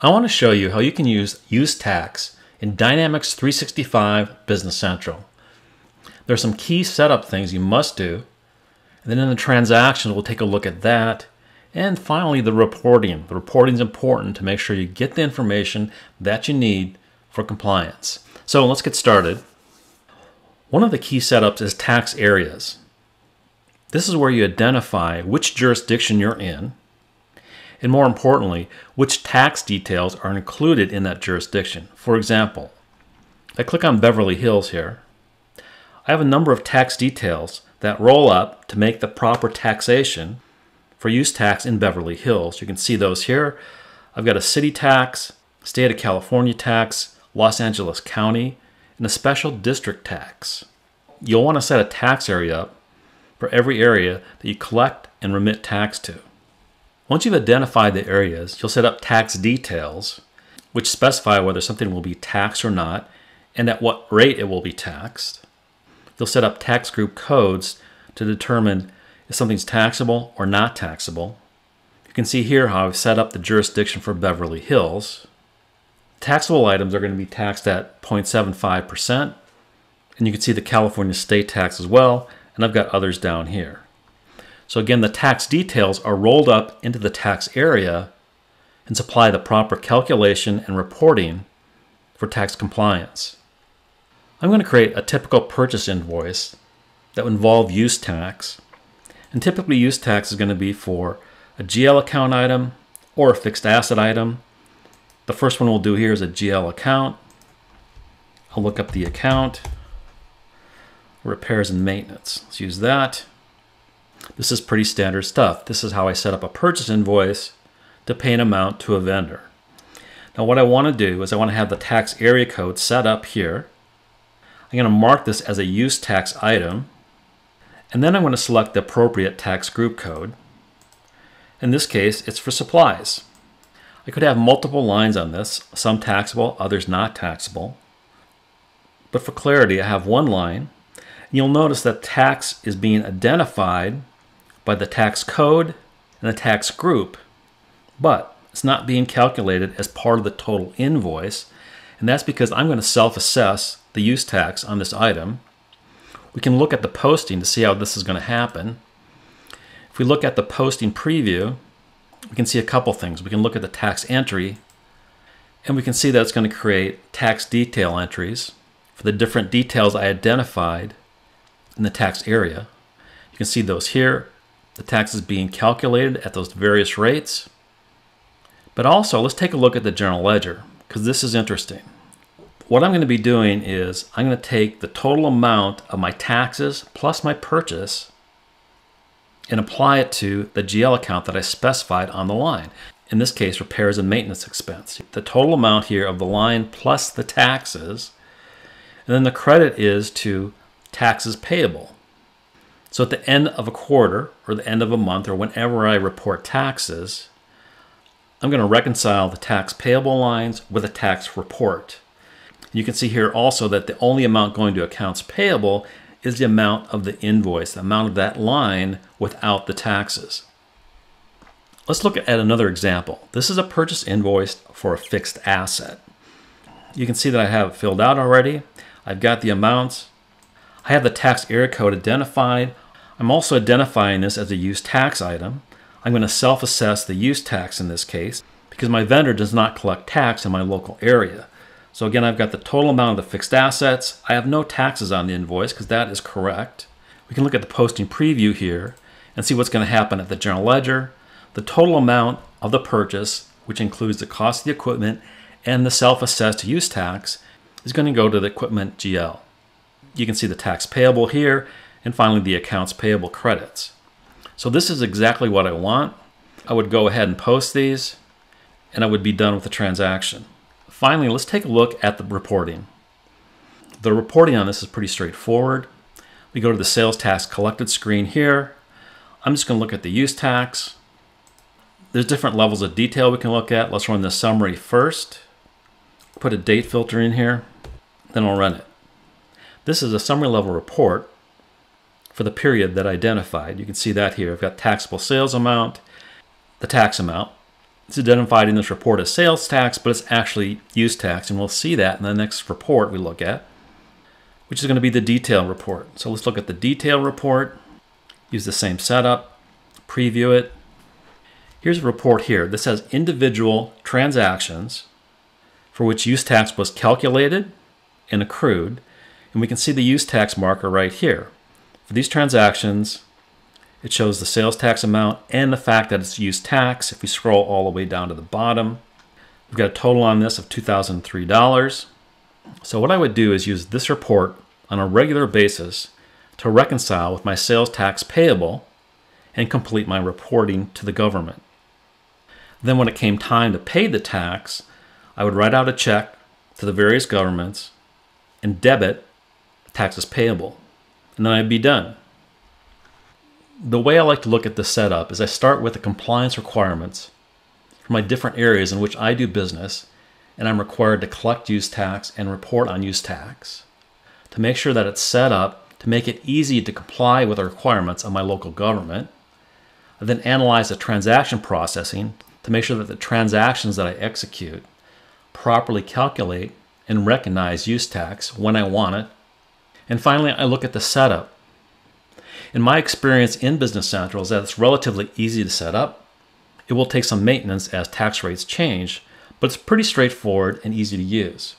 I want to show you how you can use use tax in Dynamics 365 Business Central. There are some key setup things you must do, and then in the transactions we'll take a look at that, and finally the reporting. The reporting is important to make sure you get the information that you need for compliance. So let's get started. One of the key setups is tax areas. This is where you identify which jurisdiction you're in, and more importantly, which tax details are included in that jurisdiction. For example, if I click on Beverly Hills here, I have a number of tax details that roll up to make the proper taxation for use tax in Beverly Hills. You can see those here. I've got a city tax, state of California tax, Los Angeles County, and a special district tax. You'll want to set a tax area up for every area that you collect and remit tax to. Once you've identified the areas, you'll set up tax details, which specify whether something will be taxed or not, and at what rate it will be taxed. You'll set up tax group codes to determine if something's taxable or not taxable. You can see here how I've set up the jurisdiction for Beverly Hills. Taxable items are going to be taxed at 0.75%, and you can see the California state tax as well, and I've got others down here. So again, the tax details are rolled up into the tax area and supply the proper calculation and reporting for tax compliance. I'm going to create a typical purchase invoice that would involve use tax. And typically use tax is going to be for a GL account item or a fixed asset item. The first one we'll do here is a GL account. I'll look up the account, repairs and maintenance. Let's use that. This is pretty standard stuff. This is how I set up a purchase invoice to pay an amount to a vendor. Now what I want to do is I want to have the tax area code set up here. I'm going to mark this as a use tax item. And then I'm going to select the appropriate tax group code. In this case, it's for supplies. I could have multiple lines on this, some taxable, others not taxable. But for clarity, I have one line. You'll notice that tax is being identified by the tax code and the tax group, but it's not being calculated as part of the total invoice. And that's because I'm going to self-assess the use tax on this item. We can look at the posting to see how this is going to happen. If we look at the posting preview, we can see a couple things. We can look at the tax entry, and we can see that it's going to create tax detail entries for the different details I identified in the tax area. You can see those here the taxes being calculated at those various rates. But also, let's take a look at the general ledger because this is interesting. What I'm going to be doing is I'm going to take the total amount of my taxes plus my purchase and apply it to the GL account that I specified on the line. In this case, repairs and maintenance expense. The total amount here of the line plus the taxes, and then the credit is to taxes payable. So at the end of a quarter or the end of a month or whenever I report taxes, I'm going to reconcile the tax payable lines with a tax report. You can see here also that the only amount going to accounts payable is the amount of the invoice, the amount of that line without the taxes. Let's look at another example. This is a purchase invoice for a fixed asset. You can see that I have it filled out already. I've got the amounts. I have the tax area code identified. I'm also identifying this as a use tax item. I'm going to self-assess the use tax in this case because my vendor does not collect tax in my local area. So again, I've got the total amount of the fixed assets. I have no taxes on the invoice because that is correct. We can look at the posting preview here and see what's going to happen at the general ledger. The total amount of the purchase, which includes the cost of the equipment and the self-assessed use tax, is going to go to the equipment GL. You can see the tax payable here and finally the accounts payable credits. So this is exactly what I want. I would go ahead and post these and I would be done with the transaction. Finally, let's take a look at the reporting. The reporting on this is pretty straightforward. We go to the sales tax collected screen here. I'm just going to look at the use tax. There's different levels of detail we can look at. Let's run the summary first. Put a date filter in here, then I'll run it. This is a summary level report for the period that I identified. You can see that here. I've got taxable sales amount, the tax amount. It's identified in this report as sales tax, but it's actually use tax, and we'll see that in the next report we look at, which is going to be the detail report. So let's look at the detail report, use the same setup, preview it. Here's a report here. This has individual transactions for which use tax was calculated and accrued, and we can see the use tax marker right here. For these transactions, it shows the sales tax amount and the fact that it's use tax. If we scroll all the way down to the bottom, we've got a total on this of $2,003. So what I would do is use this report on a regular basis to reconcile with my sales tax payable and complete my reporting to the government. Then when it came time to pay the tax, I would write out a check to the various governments and debit taxes payable and then I'd be done. The way I like to look at the setup is I start with the compliance requirements for my different areas in which I do business, and I'm required to collect use tax and report on use tax to make sure that it's set up to make it easy to comply with the requirements of my local government. I then analyze the transaction processing to make sure that the transactions that I execute properly calculate and recognize use tax when I want it and finally, I look at the setup. In my experience in Business Central is that it's relatively easy to set up. It will take some maintenance as tax rates change, but it's pretty straightforward and easy to use.